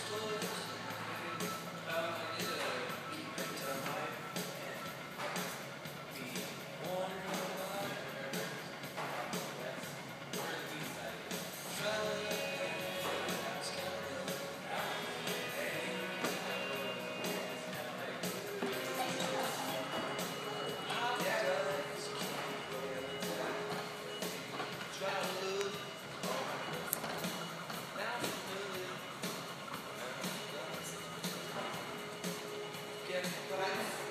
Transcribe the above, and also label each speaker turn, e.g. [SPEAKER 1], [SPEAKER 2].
[SPEAKER 1] Oh, but I just